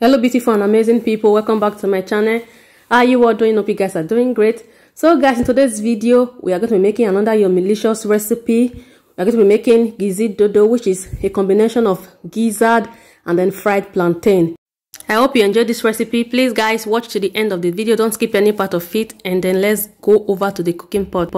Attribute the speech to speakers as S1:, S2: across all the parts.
S1: hello beautiful and amazing people. Welcome back to my channel. How are you all doing? Hope you guys are doing great. So guys in today's video we are going to be making another Youmilicious recipe. We're going to be making gizzard dodo which is a combination of gizzard and then fried plantain. I hope you enjoyed this recipe. Please guys watch to the end of the video. Don't skip any part of it. And then let's go over to the cooking pot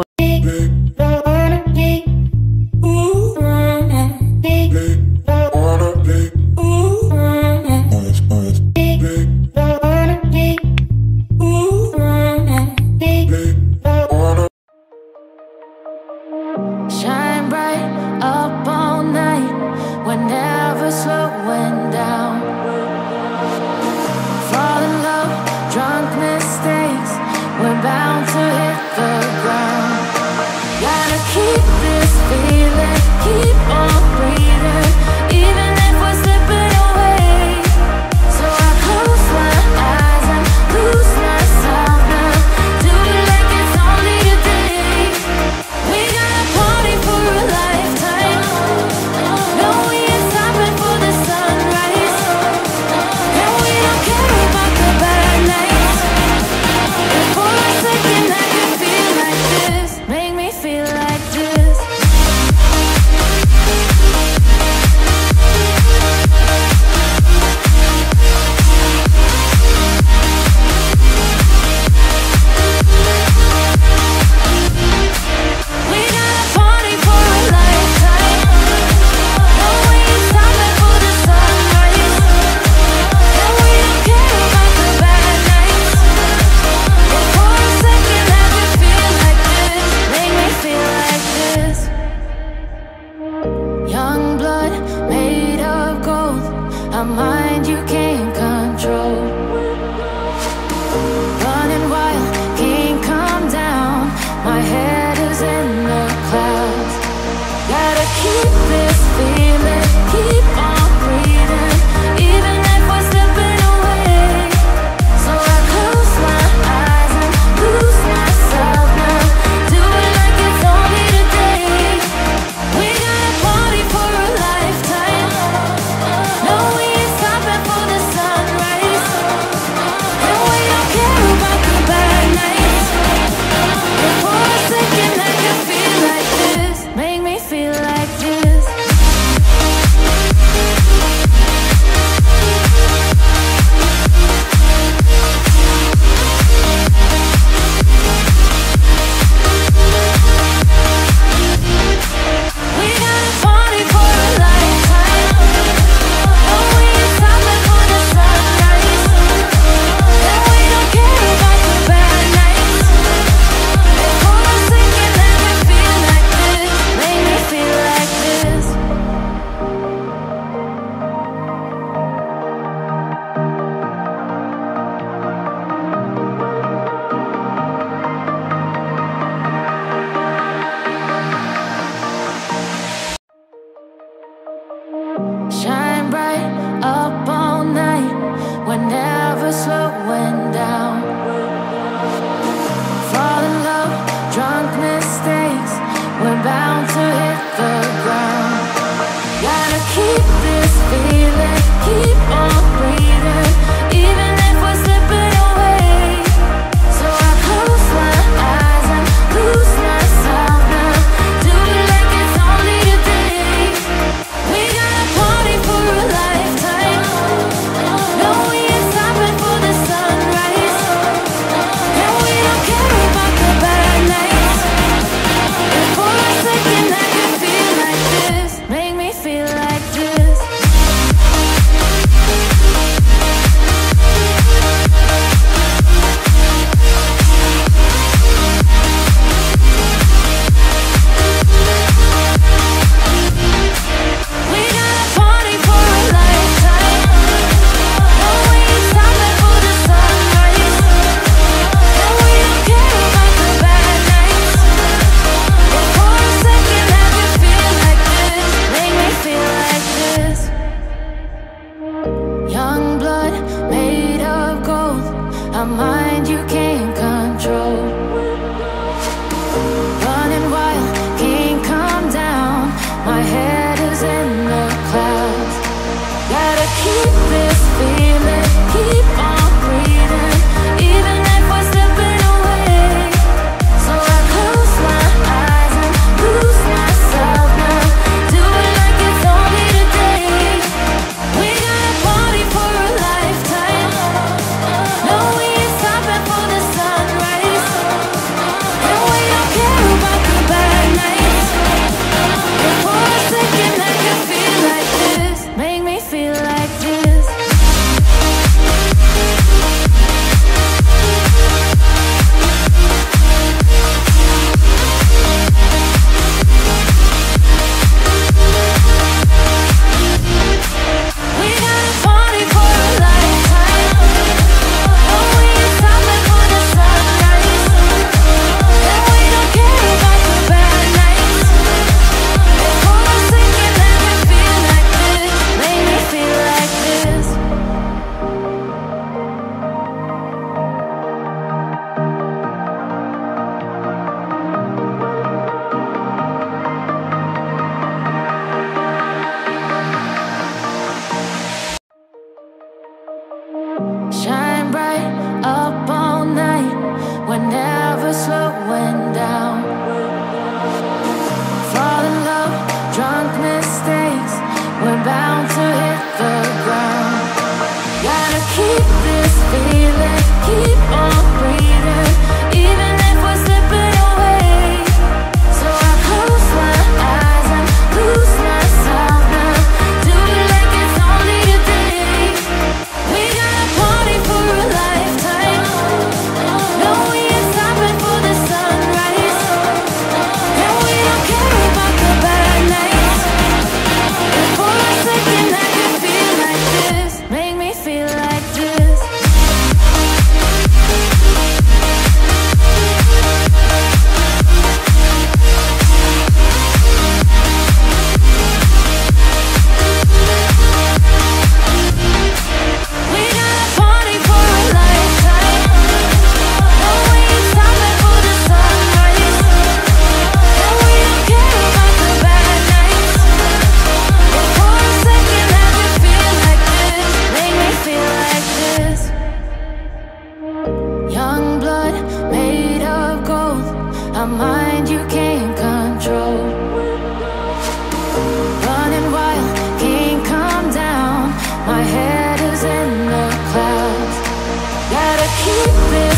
S2: keep it